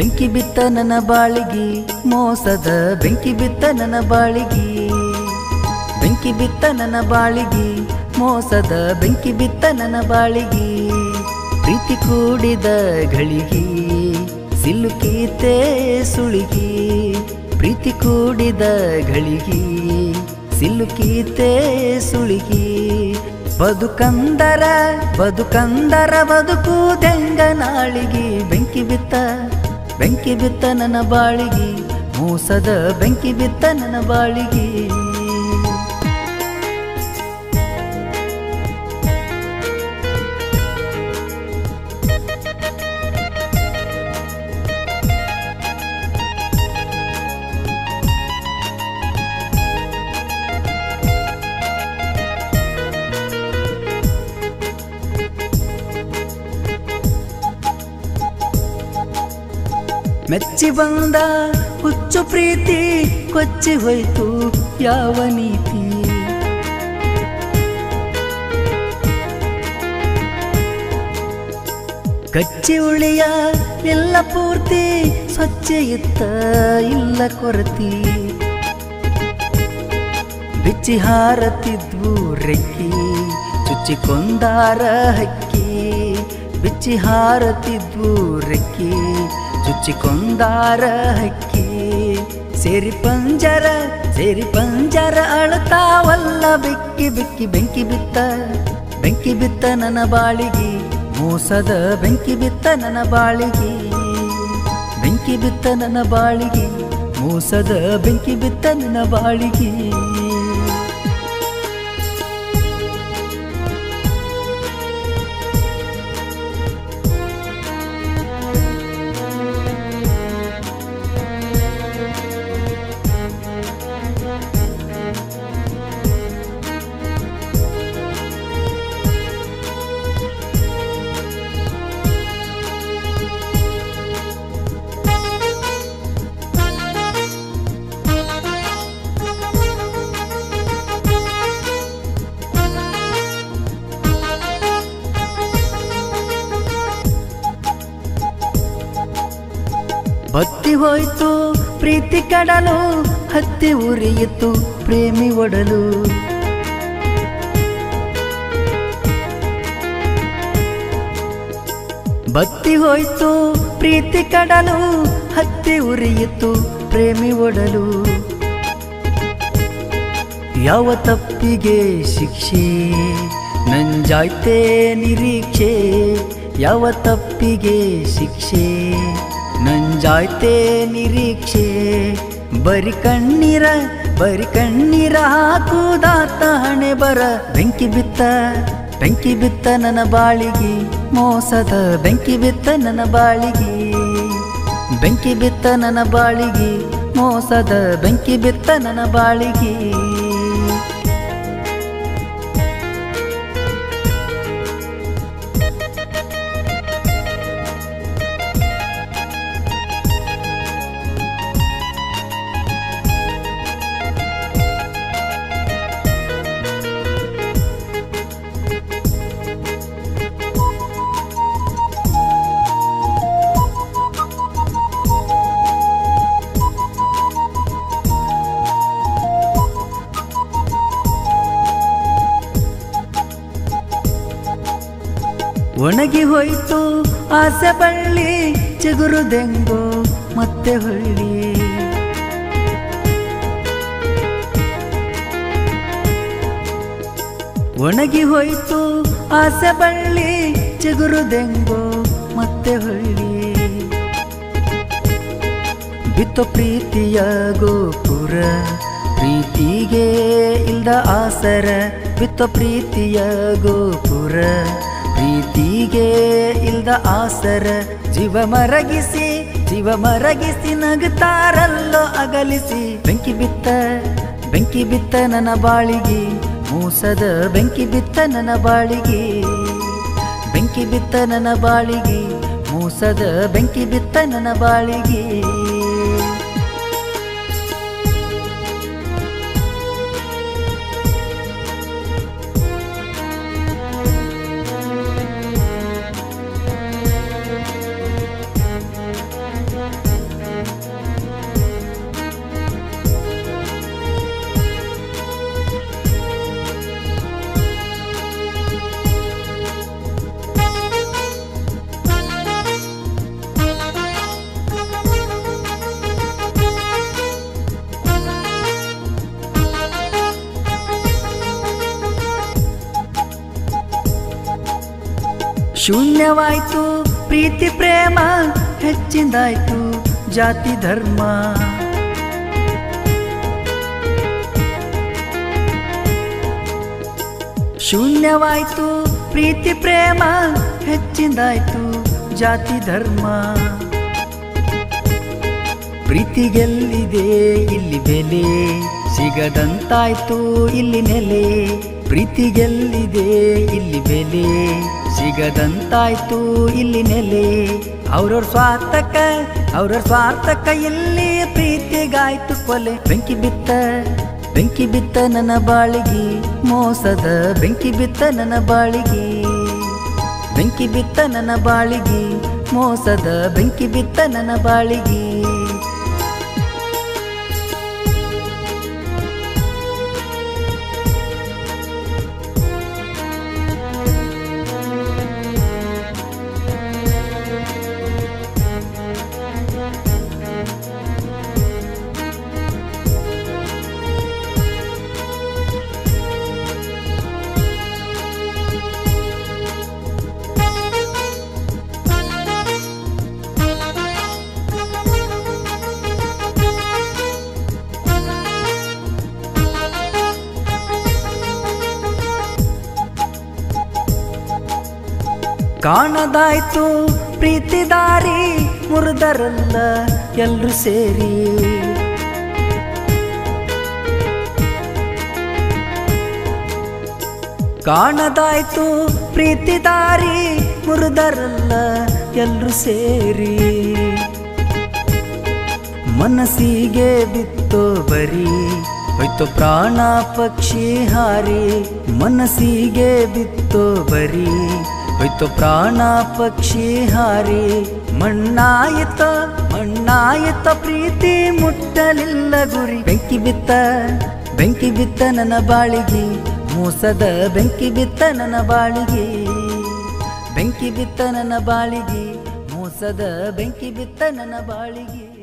ಬೆಂಕಿ ಬಿತ್ತ ನನ್ನ ಬಾಳಿಗೆ, ಮೋಸದ ಬೆಂಕಿ ಬಿತ್ತ ನನ್ನ ಬಾಳಿಗೆ. ಬೆಂಕಿ ಬಿತ್ತ ನನ್ನ ಬಾಳಿಗೆ, ಮೋಸದ ಬೆಂಕಿ ಬಿತ್ತ ನನ್ನ ಬಾಳಿಗೆ. ಪ್ರೀತಿ ಕೂಡಿದ ಗಳಿಗೆ ಸಿಲುಕೀತೆ ಸುಳಿಗೆ. ಪ್ರೀತಿ ಕೂಡಿದ ಗಳಿಗೆ ಸಿಲುಕೀತೆ ಸುಳಿಗೆ. ಬದುಕಂದರ ಬದುಕಂದರ ಬದುಕು ದೆಂಗ ನಾಳಿಗೆ ಬೆಂಕಿ ಬಿತ್ತ ಬೆಂಕಿ ಬಿತ್ತ ನನ್ನ ಬಾಳಿಗೆ ಮೋಸದ ಬೆಂಕಿ ಬಿತ್ತ ನನ್ನ ಬಾಳಿಗೆ. ಮೆಚ್ಚಿ ಬಂದ ಹುಚ್ಚು ಪ್ರೀತಿ ಕೊಚ್ಚಿ ಹೋಯ್ತು ಯಾವ ನೀತಿ? ಕಚ್ಚಿ ಉಳಿಯ ಎಲ್ಲ ಪೂರ್ತಿ ಸ್ವಚ್ಛ ಇತ್ತ ಇಲ್ಲ ಕೊರತಿ? ಬಿಚ್ಚಿ ಹಾರತಿದ್ವು ರೆಕ್ಕಿ, ಚುಚ್ಚಿ ಕೊಂದಾರ ಹಕ್ಕಿ. ಬಿಚ್ಚಿ ಹಾರತಿದ್ವು ರೆಕ್ಕಿ ಚುಚ್ಚಿ ಕೊಂದಾರ ಹಕ್ಕಿ. ಸೇರಿ ಪಂಜರ ಸೇರಿ ಪಂಜರ ಅಳತಾವಲ್ಲ ಬೆಕ್ಕಿ ಬೆಕ್ಕಿ, ಬೆಂಕಿ ಬಿತ್ತ. ಬೆಂಕಿ ಬಿತ್ತ ನನ್ನ ಬಾಳಿಗೆ, ಮೋಸದ ಬೆಂಕಿ ಬಿತ್ತ ನನ್ನ ಬಾಳಿಗೆ. ಬೆಂಕಿ ಬಿತ್ತ ನನ್ನ ಬಾಳಿಗೆ, ಮೋಸದ ಬೆಂಕಿ ಬಿತ್ತ ನನ್ನ ಬಾಳಿಗೆ. ಬತ್ತಿ ಹೋಯ್ತು, ಪ್ರೀತಿ ಕಡಲು, ಹತ್ತಿ ಉರಿಯಿತು, ಪ್ರೇಮಿ ಒಡಲು. ಬತ್ತಿ ಹೋಯ್ತು, ಪ್ರೀತಿ ಕಡಲು, ಹತ್ತಿ ಉರಿಯಿತು, ಪ್ರೇಮಿ ಒಡಲು. ಯಾವ ತಪ್ಪಿಗೆ ಶಿಕ್ಷೆ, ನಂಜಾಯ್ತೆ ನಿರೀಕ್ಷೆ, ಯಾವ ತಪ್ಪಿಗೆ ಶಿಕ್ಷೆ. ನಂಜಾಯ್ತೆ ನಿರೀಕ್ಷೆ. ಬರಿ ಕಣ್ಣೀರ ಬರಿ ಕಣ್ಣೀರ ಹಾಕುದಾತ ತಾಣೆ ಬರ. ಬೆಂಕಿ ಬಿತ್ತ ಬೆಂಕಿ ಬಿತ್ತ ನನ್ನ ಬಾಳಿಗೆ, ಮೋಸದ ಬೆಂಕಿ ಬಿತ್ತ ನನ್ನ ಬಾಳಿಗೆ. ಬೆಂಕಿ ಬಿತ್ತ ನನ್ನ ಬಾಳಿಗೆ, ಮೋಸದ ಬೆಂಕಿ ಬಿತ್ತ ನನ್ನ ಬಾಳಿಗೆ. ಒಣಗಿ ಹೋಯ್ತು ಆಸೆ ಬಳ್ಳಿ ಚಿಗುರುದೆಂಗೋ ಮತ್ತೆ ಹೊಳ್ಳಿ. ಒಣಗಿ ಹೋಯ್ತು ಆಸೆ ಬಳ್ಳಿ ಚಿಗುರುದೆಂಗೋ ಮತ್ತೆ ಹೊಳ್ಳಿ. ಬಿತ್ತು ಪ್ರೀತಿಯ ಗೋಪುರ, ಪ್ರೀತಿಗೆ ಇಲ್ದ ಆಸರ. ಬಿತ್ತು ಪ್ರೀತಿಯ ಗೋಪುರ ಪ್ರೀತಿಗೆ ಇಲ್ದ ಆಸರ, ಜೀವ ಮರಗಿಸಿ ಜೀವ ಮರಗಿಸಿ ನಗುತ್ತಾರಲ್ಲೋ ಅಗಲಿಸಿ. ಬೆಂಕಿ ಬಿತ್ತ ಬೆಂಕಿ ಬಿತ್ತ ನನ್ನ ಬಾಳಿಗೆ, ಮೂಸದ ಬೆಂಕಿ ಬಿತ್ತ ನನ್ನ ಬಾಳಿಗೆ. ಬೆಂಕಿ ಬಿತ್ತ ನನ್ನ ಬಾಳಿಗೆ, ಮೂಸದ ಬೆಂಕಿ ಬಿತ್ತ ನನ್ನ ಬಾಳಿಗೆ. ಶೂನ್ಯವಾಯ್ತು, ಪ್ರೀತಿ, ಪ್ರೇಮ ಹೆಚ್ಚಿಂದಾಯ್ತು, ಜಾತಿ, ಧರ್ಮ. ಶೂನ್ಯವಾಯ್ತು, ಪ್ರೀತಿ, ಪ್ರೇಮ ಹೆಚ್ಚಿಂದಾಯ್ತು, ಜಾತಿ, ಧರ್ಮ. ಪ್ರೀತಿಗೆಲ್ಲಿದೆ ಇಲ್ಲಿ ಬೆಲೆ ಸಿಗದಂತಾಯ್ತು, ಇಲ್ಲಿ ನೆಲೆ. ಪ್ರೀತಿಗೆಲ್ಲಿದೆ ಇಲ್ಲಿ ಬೆಲೆ ಸಿಗದಂತಾಯ್ತು ಇಲ್ಲಿ ನೆಲೆ. ಅವ್ರವ್ರ ಸ್ವಾರ್ಥಕ್ಕ ಅವ್ರವ್ರ ಸ್ವಾರ್ಥಕ್ಕ ಎಲ್ಲಿ ಪ್ರೀತಿಗಾಯ್ತು ಕೊಲೆ. ಬೆಂಕಿ ಬಿತ್ತ ಬೆಂಕಿ ಬಿತ್ತ ನನ್ನ ಬಾಳಿಗೆ, ಮೋಸದ ಬೆಂಕಿ ಬಿತ್ತ ನನ್ನ ಬಾಳಿಗೆ. ಬೆಂಕಿ ಬಿತ್ತ ನನ್ನ ಬಾಳಿಗೆ, ಮೋಸದ ಬೆಂಕಿ ಬಿತ್ತ ನನ್ನ ಬಾಳಿಗೆ. ಕಾಣದಾಯ್ತು ಪ್ರೀತಿ ದಾರಿ ಮುರಿದರಲ್ಲ ಎಲ್ರು ಸೇರಿ. ಕಾಣದಾಯ್ತು ಪ್ರೀತಿ ದಾರಿ ಮುರಿದರಲ್ಲ ಎಲ್ರು ಸೇರಿ. ಮನಸ್ಸಿಗೆ ಬಿತ್ತೋ ಬರೀ ಹೋಯ್ತು ಪ್ರಾಣ ಪಕ್ಷಿ ಹಾರಿ ಮನಸ್ಸಿಗೆ ಬಿತ್ತೋ ಬರೀ ಹೋಯ್ತು ಪ್ರಾಣ ಪಕ್ಷಿ ಹಾರಿ, ಮಣ್ಣಾಯಿತ ಮಣ್ಣಾಯಿತ ಪ್ರೀತಿ ಮುಟ್ಟಲಿಲ್ಲ ಗುರಿ. ಬೆಂಕಿ ಬಿತ್ತ ಬೆಂಕಿ ಬಿತ್ತ ನನ್ನ ಬಾಳಿಗೆ, ಮೋಸದ ಬೆಂಕಿ ಬಿತ್ತ ನನ್ನ ಬಾಳಿಗೆ. ಬೆಂಕಿ ಬಿತ್ತ ನನ್ನ ಬಾಳಿಗೆ, ಮೋಸದ ಬೆಂಕಿ ಬಿತ್ತ ನನ್ನ ಬಾಳಿಗೆ.